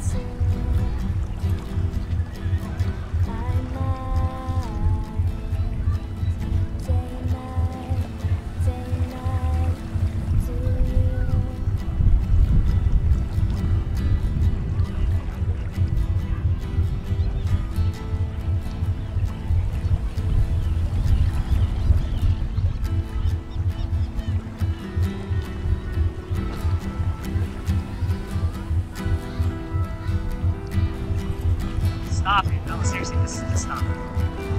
Thanks. stop it. No, seriously, this is the stop.